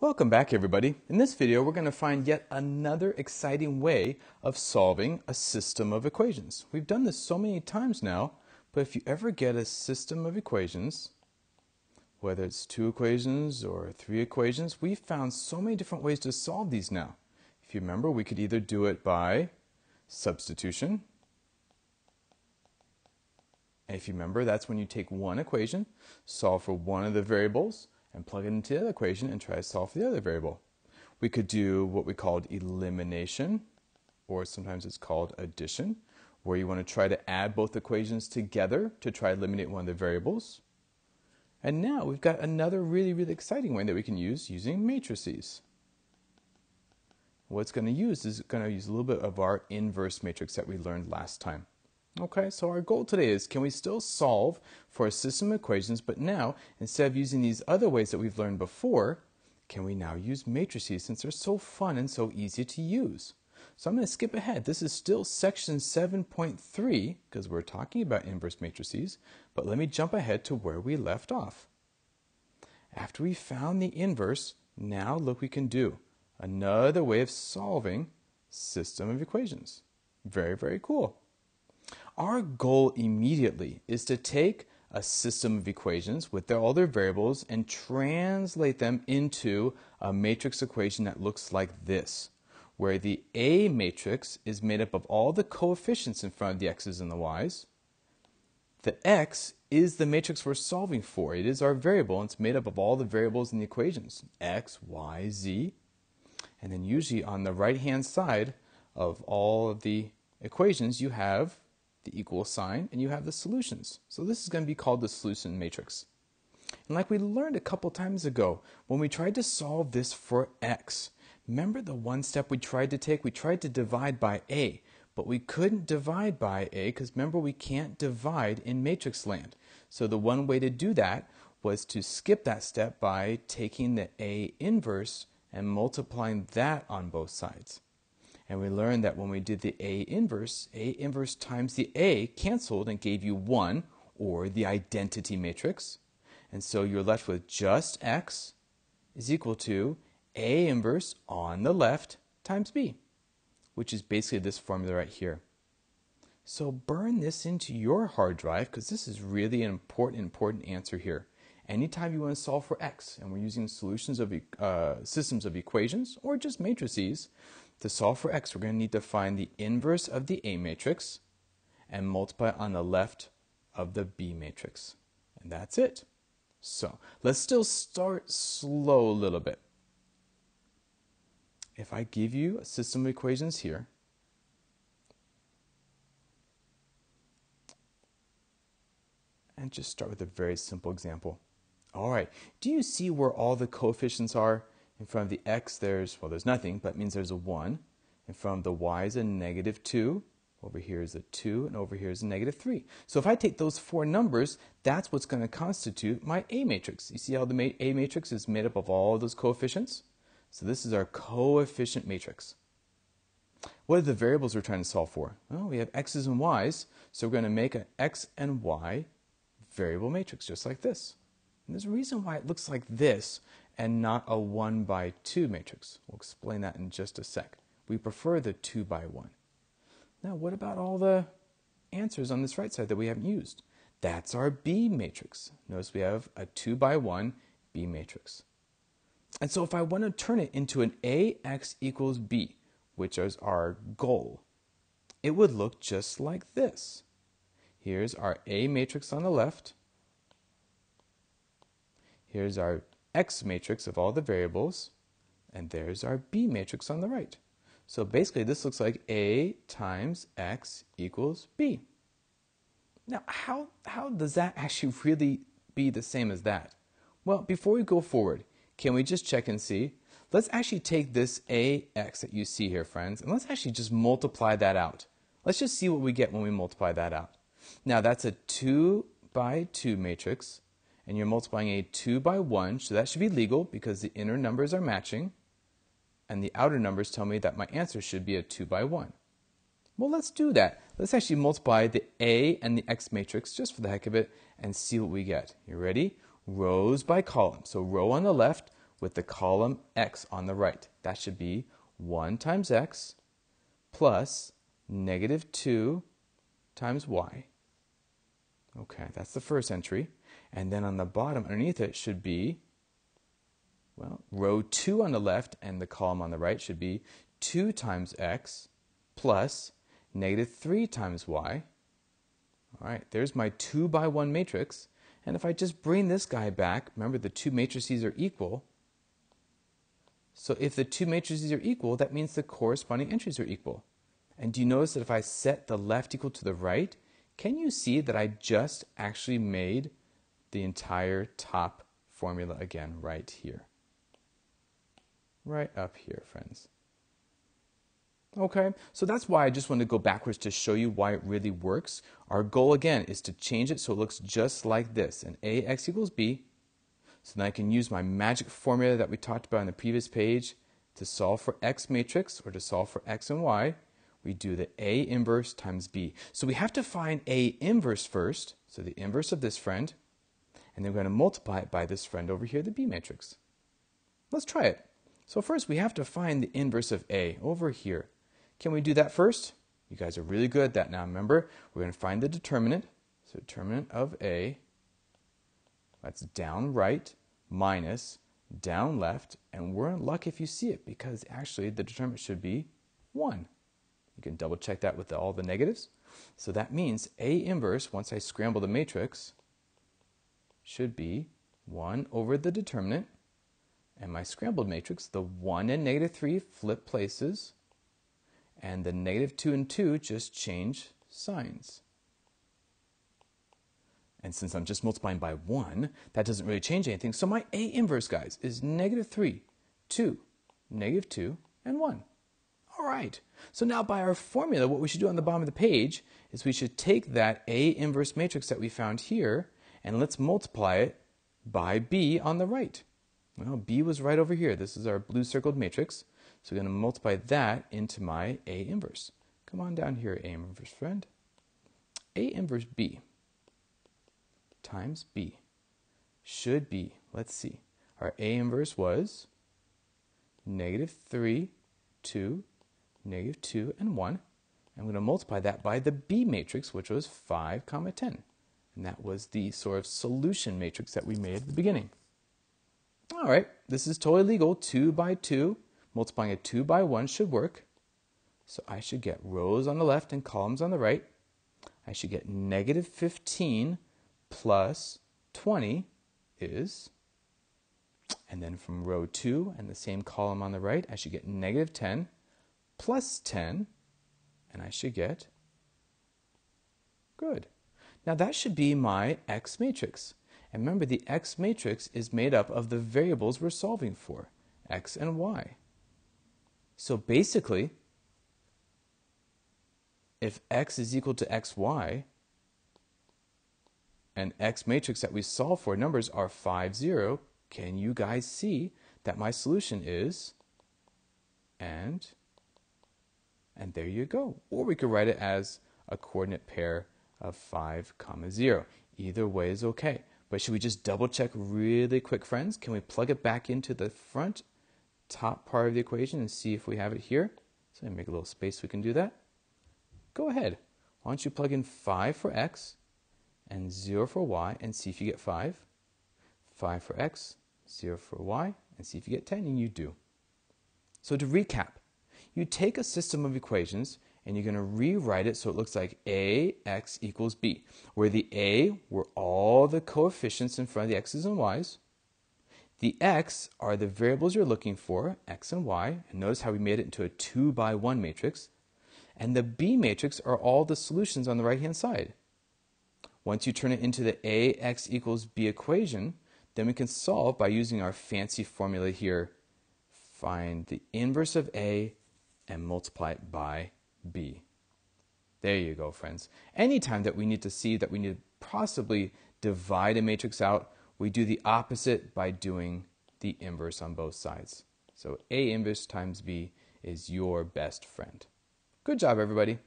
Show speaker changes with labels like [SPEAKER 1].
[SPEAKER 1] Welcome back everybody. In this video we're going to find yet another exciting way of solving a system of equations. We've done this so many times now, but if you ever get a system of equations, whether it's two equations or three equations, we've found so many different ways to solve these now. If you remember, we could either do it by substitution, and if you remember, that's when you take one equation, solve for one of the variables, and plug it into the other equation and try to solve for the other variable. We could do what we called elimination, or sometimes it's called addition, where you want to try to add both equations together to try to eliminate one of the variables. And now we've got another really, really exciting way that we can use using matrices. What's going to use is going to use a little bit of our inverse matrix that we learned last time. Okay, so our goal today is can we still solve for a system of equations, but now instead of using these other ways that we've learned before, can we now use matrices since they're so fun and so easy to use? So I'm going to skip ahead. This is still section 7.3 because we're talking about inverse matrices, but let me jump ahead to where we left off. After we found the inverse, now look we can do another way of solving system of equations. Very, very cool. Our goal immediately is to take a system of equations with all their variables and translate them into a matrix equation that looks like this, where the A matrix is made up of all the coefficients in front of the x's and the y's. The x is the matrix we're solving for. It is our variable, and it's made up of all the variables in the equations, x, y, z. And then usually on the right-hand side of all of the equations, you have the equal sign, and you have the solutions. So this is going to be called the solution matrix. And like we learned a couple times ago, when we tried to solve this for x, remember the one step we tried to take? We tried to divide by a, but we couldn't divide by a because remember we can't divide in matrix land. So the one way to do that was to skip that step by taking the a inverse and multiplying that on both sides. And we learned that when we did the A inverse, A inverse times the A canceled and gave you 1, or the identity matrix. And so you're left with just X is equal to A inverse on the left times B, which is basically this formula right here. So burn this into your hard drive because this is really an important, important answer here. Anytime you want to solve for x, and we're using solutions of uh, systems of equations or just matrices, to solve for x, we're going to need to find the inverse of the A matrix and multiply on the left of the B matrix. And that's it. So let's still start slow a little bit. If I give you a system of equations here, and just start with a very simple example. All right, do you see where all the coefficients are? In front of the x, there's, well, there's nothing, but means there's a 1. In front of the y is a negative 2. Over here is a 2, and over here is a negative 3. So if I take those four numbers, that's what's going to constitute my A matrix. You see how the A matrix is made up of all those coefficients? So this is our coefficient matrix. What are the variables we're trying to solve for? Well, we have x's and y's, so we're going to make an x and y variable matrix, just like this. And there's a reason why it looks like this and not a 1 by 2 matrix. We'll explain that in just a sec. We prefer the 2 by 1. Now, what about all the answers on this right side that we haven't used? That's our B matrix. Notice we have a 2 by 1 B matrix. And so if I want to turn it into an AX equals B, which is our goal, it would look just like this. Here's our A matrix on the left, Here's our x matrix of all the variables, and there's our b matrix on the right. So basically, this looks like a times x equals b. Now, how, how does that actually really be the same as that? Well, before we go forward, can we just check and see? Let's actually take this ax that you see here, friends, and let's actually just multiply that out. Let's just see what we get when we multiply that out. Now, that's a 2 by 2 matrix and you're multiplying a 2 by 1, so that should be legal because the inner numbers are matching, and the outer numbers tell me that my answer should be a 2 by 1. Well, let's do that. Let's actually multiply the A and the X matrix just for the heck of it and see what we get. You ready? Rows by column. So row on the left with the column x on the right. That should be 1 times x plus negative 2 times y. Okay, that's the first entry. And then on the bottom underneath it should be, well, row 2 on the left and the column on the right should be 2 times x plus negative 3 times y. All right, there's my 2 by 1 matrix. And if I just bring this guy back, remember the two matrices are equal. So if the two matrices are equal, that means the corresponding entries are equal. And do you notice that if I set the left equal to the right, can you see that I just actually made the entire top formula again right here? Right up here, friends. Okay, so that's why I just wanted to go backwards to show you why it really works. Our goal again is to change it so it looks just like this. And ax equals b. So then I can use my magic formula that we talked about on the previous page to solve for x matrix or to solve for x and y. We do the A inverse times B. So we have to find A inverse first, so the inverse of this friend, and then we're going to multiply it by this friend over here, the B matrix. Let's try it. So first we have to find the inverse of A over here. Can we do that first? You guys are really good at that now. Remember, we're going to find the determinant. So determinant of A, that's down right minus down left. And we're in luck if you see it because actually the determinant should be 1. You can double check that with all the negatives. So that means A inverse, once I scramble the matrix, should be 1 over the determinant. And my scrambled matrix, the 1 and negative 3 flip places and the negative 2 and 2 just change signs. And since I'm just multiplying by 1, that doesn't really change anything. So my A inverse, guys, is negative 3, 2, negative 2, and 1. All right. So now by our formula, what we should do on the bottom of the page is we should take that A inverse matrix that we found here, and let's multiply it by B on the right. Well, B was right over here. This is our blue circled matrix. So we're going to multiply that into my A inverse. Come on down here, A inverse friend. A inverse B times B should be, let's see, our A inverse was negative 3, 2, negative 2, and 1. I'm going to multiply that by the B matrix, which was 5, comma 10. And that was the sort of solution matrix that we made at the beginning. All right, this is totally legal. 2 by 2 multiplying a 2 by 1 should work. So I should get rows on the left and columns on the right. I should get negative 15 plus 20 is, and then from row 2 and the same column on the right, I should get negative 10 plus 10, and I should get, good. Now that should be my X matrix. And remember, the X matrix is made up of the variables we're solving for, X and Y. So basically, if x is equal to xy, and x matrix that we solve for numbers are 5, 0, can you guys see that my solution is and, and there you go. Or we could write it as a coordinate pair of 5, comma 0. Either way is okay. But should we just double check really quick, friends? Can we plug it back into the front top part of the equation and see if we have it here. So I make a little space we can do that. Go ahead. Why don't you plug in 5 for x and 0 for y and see if you get 5. 5 for x, 0 for y, and see if you get 10, and you do. So to recap, you take a system of equations and you're going to rewrite it so it looks like ax equals b, where the a were all the coefficients in front of the x's and y's, the x are the variables you're looking for, x and y, and notice how we made it into a 2 by 1 matrix. And the b matrix are all the solutions on the right-hand side. Once you turn it into the ax equals b equation, then we can solve by using our fancy formula here. Find the inverse of a and multiply it by b. There you go, friends. Anytime that we need to see that we need to possibly divide a matrix out, we do the opposite by doing the inverse on both sides. So A inverse times B is your best friend. Good job, everybody.